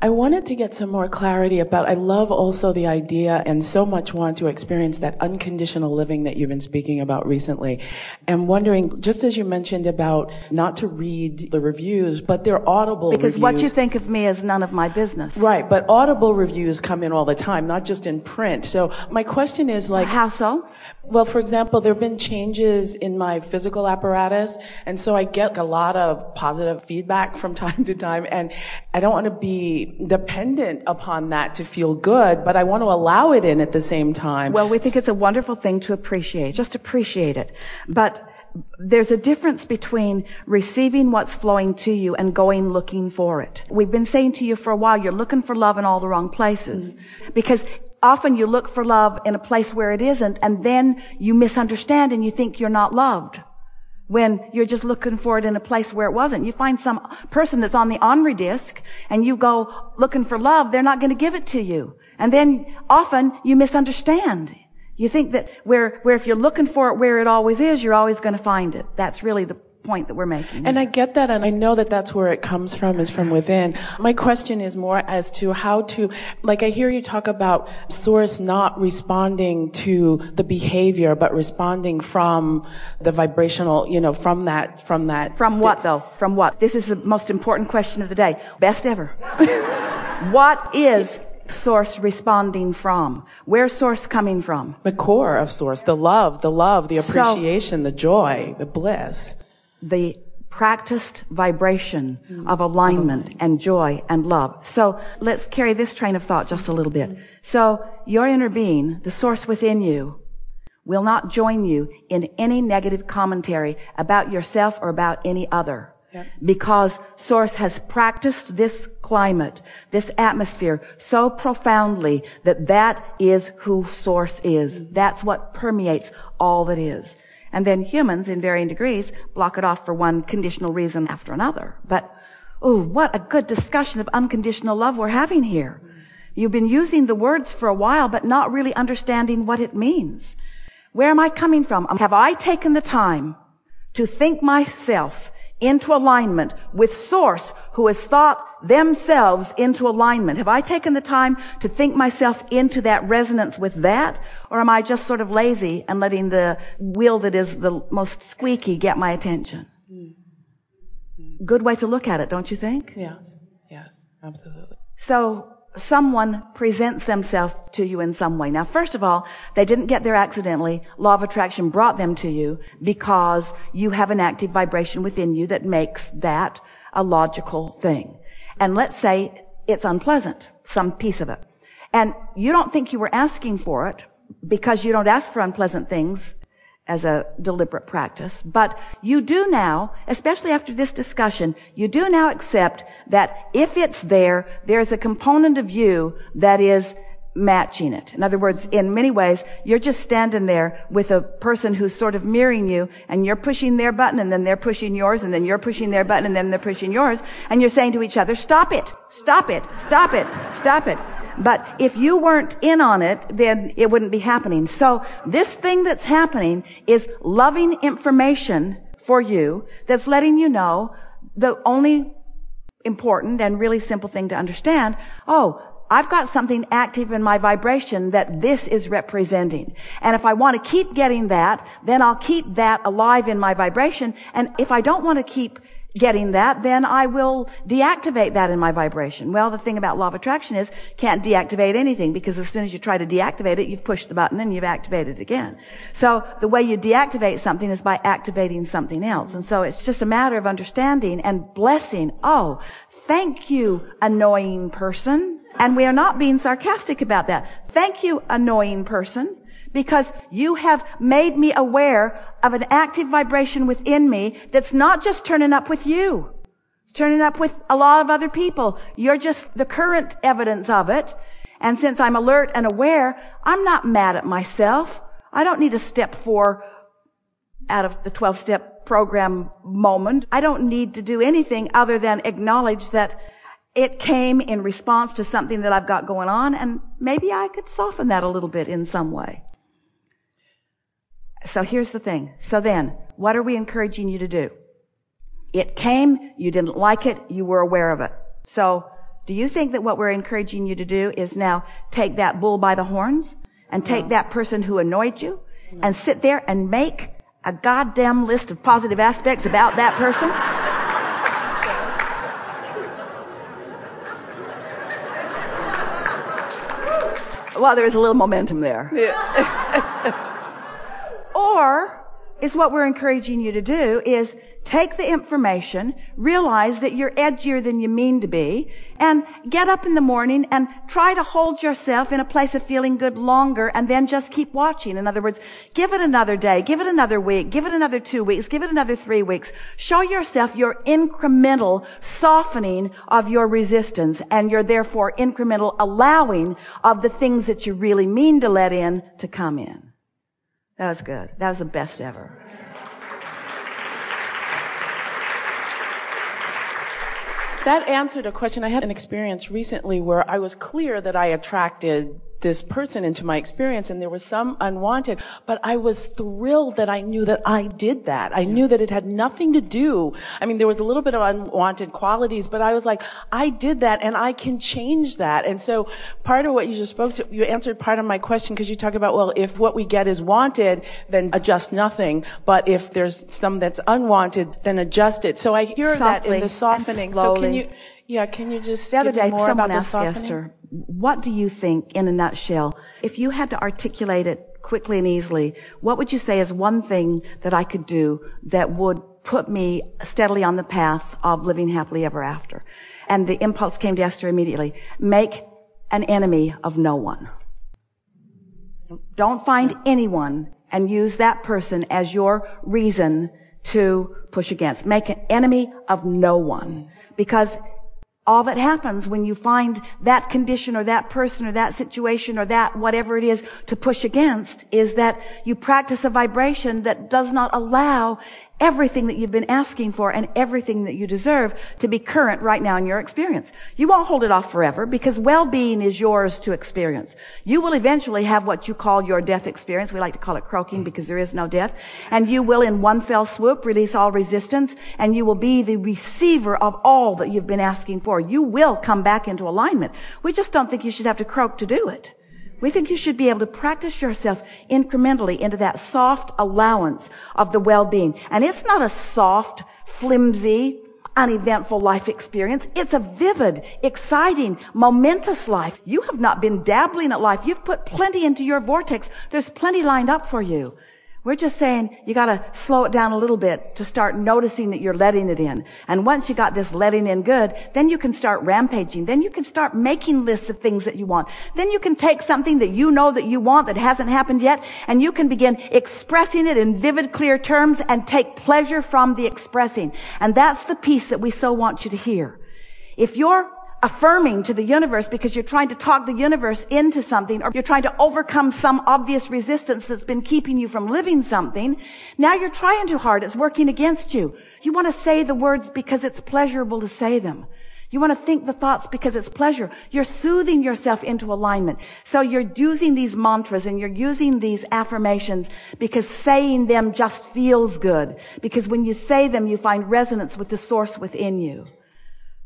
I wanted to get some more clarity about, I love also the idea and so much want to experience that unconditional living that you've been speaking about recently. And wondering, just as you mentioned about not to read the reviews, but they're audible Because reviews. what you think of me is none of my business. Right, but audible reviews come in all the time, not just in print. So my question is like, How so? well, for example, there have been changes in my physical apparatus, and so I get a lot of positive feedback from time to time, and I don't want to be dependent upon that to feel good, but I want to allow it in at the same time. Well, we think it's a wonderful thing to appreciate. Just appreciate it. But there's a difference between receiving what's flowing to you and going looking for it. We've been saying to you for a while, you're looking for love in all the wrong places. Mm-hmm. Because often you look for love in a place where it isn't, and then you misunderstand and you think you're not loved. When you're just looking for it in a place where it wasn't. You find some person that's on the Henri disc and you go looking for love, they're not going to give it to you. And then often you misunderstand. You think that where, where if you're looking for it where it always is, you're always going to find it. That's really the point that we're making. And I get that, and I know that that's where it comes from, is from within. My question is more as to how to, like I hear you talk about source not responding to the behavior, but responding from the vibrational, you know, from that, from that. From what though? From what? This is the most important question of the day. Best ever. what is source responding from? Where's source coming from? The core of source, the love, the love, the So- appreciation, the joy, the bliss. The practiced vibration of alignment mm-hmm. and joy and love. So let's carry this train of thought just a little bit. So your inner being, the source within you, will not join you in any negative commentary about yourself or about any other. Because source has practiced this climate, this atmosphere so profoundly that that is who source is. Mm-hmm. That's what permeates all that is. And then humans in varying degrees block it off for one conditional reason after another. But, oh, what a good discussion of unconditional love we're having here. You've been using the words for a while, but not really understanding what it means. Where am I coming from? Have I taken the time to think myself into alignment with source who has thought themselves into alignment? Have I taken the time to think myself into that resonance with that? Or am I just sort of lazy and letting the wheel that is the most squeaky get my attention? Mm-hmm. Good way to look at it, don't you think? Yes, yes, absolutely. So someone presents themselves to you in some way. Now, first of all, they didn't get there accidentally. Law of attraction brought them to you because you have an active vibration within you that makes that a logical thing. And let's say it's unpleasant, some piece of it. And you don't think you were asking for it because you don't ask for unpleasant things as a deliberate practice. But you do now, especially after this discussion, you do now accept that if it's there, there's a component of you that is matching it. In other words, in many ways, you're just standing there with a person who's sort of mirroring you and you're pushing their button and then they're pushing yours and then you're pushing their button and then they're pushing yours and you're saying to each other, stop it, stop it, stop it, stop it. But if you weren't in on it, then it wouldn't be happening. So this thing that's happening is loving information for you that's letting you know the only important and really simple thing to understand. Oh, I've got something active in my vibration that this is representing. And if I want to keep getting that, then I'll keep that alive in my vibration. And if I don't want to keep getting that, then I will deactivate that in my vibration. Well, the thing about law of attraction is can't deactivate anything because as soon as you try to deactivate it, you've pushed the button and you've activated it again. So the way you deactivate something is by activating something else. And so it's just a matter of understanding and blessing. Oh, thank you, annoying person. And we are not being sarcastic about that. Thank you, annoying person because you have made me aware of an active vibration within me that's not just turning up with you. It's turning up with a lot of other people. You're just the current evidence of it. And since I'm alert and aware, I'm not mad at myself. I don't need a step four out of the 12 step program moment. I don't need to do anything other than acknowledge that it came in response to something that I've got going on and maybe I could soften that a little bit in some way. So here's the thing. So then, what are we encouraging you to do? It came, you didn't like it, you were aware of it. So Do you think that what we're encouraging you to do is now take that bull by the horns and take no. that person who annoyed you no. and sit there and make a goddamn list of positive aspects about that person? well, there's a little momentum there. Yeah. or is what we're encouraging you to do is Take the information, realize that you're edgier than you mean to be, and get up in the morning and try to hold yourself in a place of feeling good longer and then just keep watching. In other words, give it another day, give it another week, give it another two weeks, give it another three weeks. Show yourself your incremental softening of your resistance and your therefore incremental allowing of the things that you really mean to let in to come in. That was good. That was the best ever. that answered a question. I had an experience recently where I was clear that I attracted this person into my experience and there was some unwanted, but I was thrilled that I knew that I did that. I knew that it had nothing to do. I mean, there was a little bit of unwanted qualities, but I was like, I did that and I can change that. And so part of what you just spoke to, you answered part of my question because you talk about, well, if what we get is wanted, then adjust nothing. But if there's some that's unwanted, then adjust it. So I hear Softly that in the softening. So can you, yeah, can you just the other day, more someone about asked Esther, what do you think, in a nutshell, if you had to articulate it quickly and easily, what would you say is one thing that I could do that would put me steadily on the path of living happily ever after? And the impulse came to Esther immediately. Make an enemy of no one. Don't find anyone and use that person as your reason to push against. Make an enemy of no one. Because all that happens when you find that condition or that person or that situation or that whatever it is to push against is that you practice a vibration that does not allow everything that you've been asking for and everything that you deserve to be current right now in your experience. You won't hold it off forever because well-being is yours to experience. You will eventually have what you call your death experience. We like to call it croaking because there is no death. And you will in one fell swoop release all resistance and you will be the receiver of all that you've been asking for. You will come back into alignment. We just don't think you should have to croak to do it. We think you should be able to practice yourself incrementally into that soft allowance of the well-being. And it's not a soft, flimsy, uneventful life experience. It's a vivid, exciting, momentous life. You have not been dabbling at life. You've put plenty into your vortex. There's plenty lined up for you. We're just saying you gotta slow it down a little bit to start noticing that you're letting it in. And once you got this letting in good, then you can start rampaging. Then you can start making lists of things that you want. Then you can take something that you know that you want that hasn't happened yet, and you can begin expressing it in vivid, clear terms and take pleasure from the expressing. And that's the piece that we so want you to hear. If you're affirming to the universe because you're trying to talk the universe into something or you're trying to overcome some obvious resistance that's been keeping you from living something. Now you're trying too hard. It's working against you. You want to say the words because it's pleasurable to say them. You want to think the thoughts because it's pleasure. You're soothing yourself into alignment. So you're using these mantras and you're using these affirmations because saying them just feels good. Because when you say them, you find resonance with the source within you.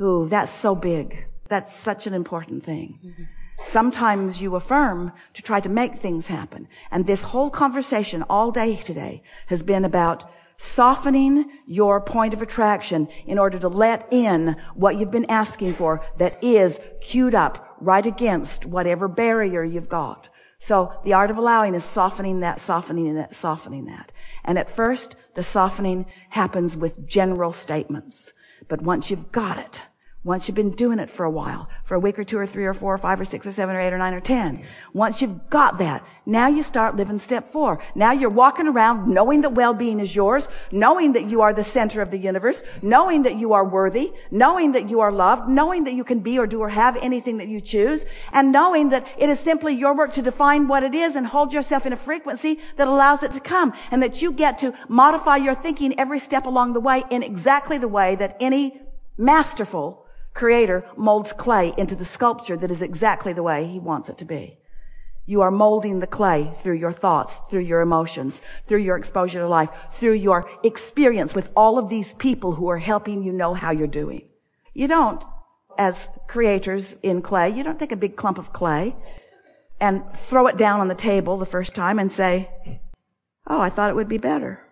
Ooh, that's so big. That's such an important thing. Mm-hmm. Sometimes you affirm to try to make things happen. And this whole conversation all day today has been about softening your point of attraction in order to let in what you've been asking for that is queued up right against whatever barrier you've got. So the art of allowing is softening that, softening that, softening that. And at first, the softening happens with general statements. But once you've got it, once you've been doing it for a while, for a week or two or three or four or five or six or seven or eight or nine or ten. Once you've got that, now you start living step four. Now you're walking around knowing that well-being is yours, knowing that you are the center of the universe, knowing that you are worthy, knowing that you are loved, knowing that you can be or do or have anything that you choose, and knowing that it is simply your work to define what it is and hold yourself in a frequency that allows it to come, and that you get to modify your thinking every step along the way in exactly the way that any masterful creator molds clay into the sculpture that is exactly the way he wants it to be. You are molding the clay through your thoughts, through your emotions, through your exposure to life, through your experience with all of these people who are helping you know how you're doing. You don't as creators in clay, you don't take a big clump of clay and throw it down on the table the first time and say, Oh, I thought it would be better.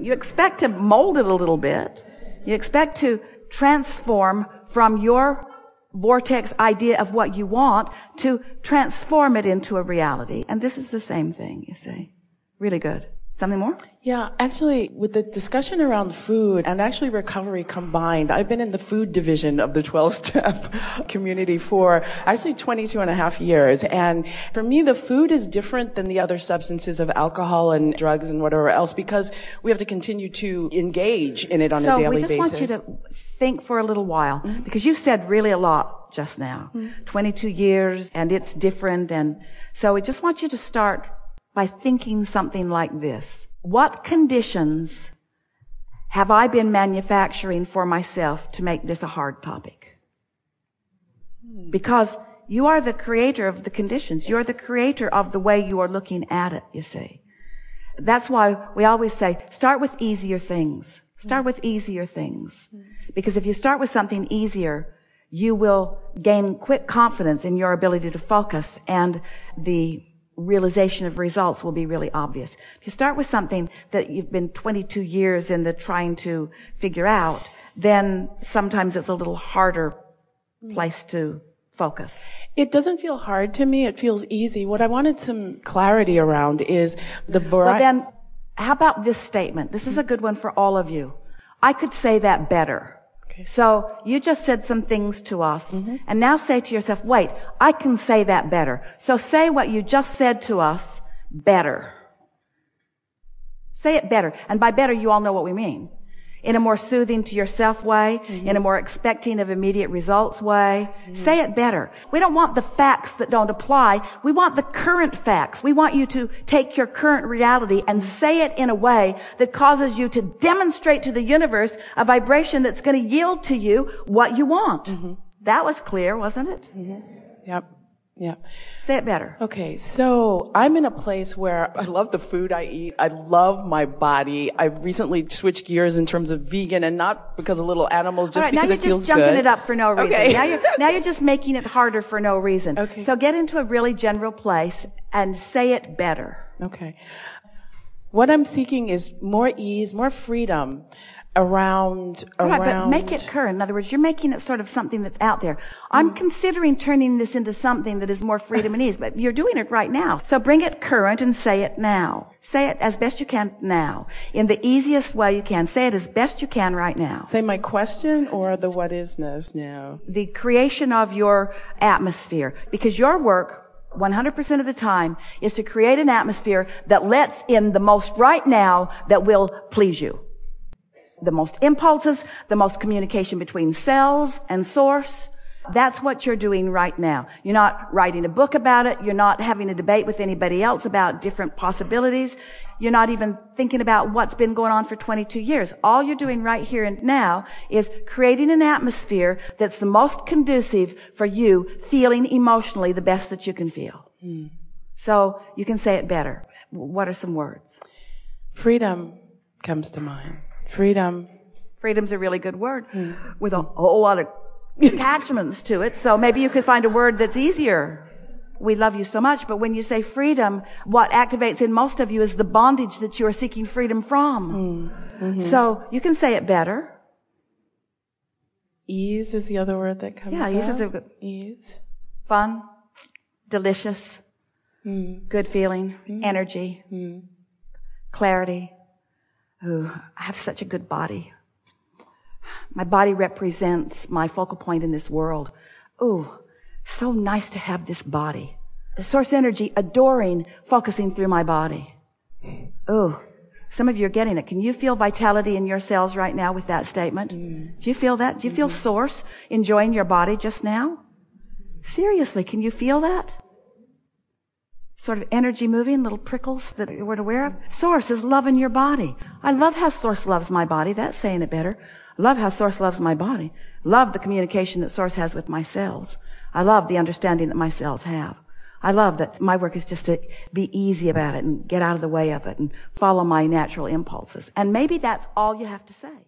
You expect to mold it a little bit. You expect to transform from your vortex idea of what you want to transform it into a reality. And this is the same thing, you see. Really good. Something more? Yeah, actually, with the discussion around food and actually recovery combined, I've been in the food division of the 12 step community for actually 22 and a half years. And for me, the food is different than the other substances of alcohol and drugs and whatever else because we have to continue to engage in it on so a daily basis. So we just basis. want you to think for a little while mm-hmm. because you said really a lot just now. Mm-hmm. 22 years and it's different. And so we just want you to start by thinking something like this. What conditions have I been manufacturing for myself to make this a hard topic? Because you are the creator of the conditions. You're the creator of the way you are looking at it, you see. That's why we always say, start with easier things. Start with easier things. Because if you start with something easier, you will gain quick confidence in your ability to focus and the realization of results will be really obvious. If you start with something that you've been 22 years in the trying to figure out, then sometimes it's a little harder place to focus. It doesn't feel hard to me. It feels easy. What I wanted some clarity around is the variety. Well, then, how about this statement? This is a good one for all of you. I could say that better. Okay. So you just said some things to us mm-hmm. and now say to yourself, wait, I can say that better. So say what you just said to us better. Say it better. And by better, you all know what we mean in a more soothing to yourself way, mm-hmm. in a more expecting of immediate results way. Mm-hmm. Say it better. We don't want the facts that don't apply. We want the current facts. We want you to take your current reality and mm-hmm. say it in a way that causes you to demonstrate to the universe a vibration that's going to yield to you what you want. Mm-hmm. That was clear, wasn't it? Mm-hmm. Yep. Yeah. Say it better. Okay, so I'm in a place where I love the food I eat. I love my body. I've recently switched gears in terms of vegan and not because of little animals, just right, because it feels good. Now you're just jumping it up for no reason. Okay. now, you're, now you're just making it harder for no reason. Okay. So get into a really general place and say it better. Okay. What I'm seeking is more ease, more freedom around right, around but make it current. In other words, you're making it sort of something that's out there. I'm mm. considering turning this into something that is more freedom and ease, but you're doing it right now. So bring it current and say it now. Say it as best you can now. In the easiest way you can. Say it as best you can right now. Say my question or the what isness now? The creation of your atmosphere. Because your work 100% of the time is to create an atmosphere that lets in the most right now that will please you the most impulses, the most communication between cells and source. That's what you're doing right now. You're not writing a book about it. You're not having a debate with anybody else about different possibilities. You're not even thinking about what's been going on for 22 years. All you're doing right here and now is creating an atmosphere that's the most conducive for you feeling emotionally the best that you can feel. Mm. So you can say it better. What are some words? Freedom comes to mind. Freedom. Freedom's a really good word mm. with a whole lot of attachments to it. So maybe you could find a word that's easier. We love you so much, but when you say freedom, what activates in most of you is the bondage that you are seeking freedom from. Mm. Mm-hmm. So you can say it better. Ease is the other word that comes. Yeah, ease is a good ease. Fun, delicious, mm. good feeling, mm. energy, mm. clarity. Ooh, I have such a good body. My body represents my focal point in this world. Ooh, so nice to have this body. Source energy adoring, focusing through my body. Ooh, some of you are getting it. Can you feel vitality in your cells right now with that statement? Mm. Do you feel that? Do you feel mm-hmm. source enjoying your body just now? Seriously, can you feel that? Sort of energy moving, little prickles that we're aware of. Source is loving your body. I love how Source loves my body. That's saying it better. love how Source loves my body. Love the communication that Source has with my cells. I love the understanding that my cells have. I love that my work is just to be easy about it and get out of the way of it and follow my natural impulses. And maybe that's all you have to say.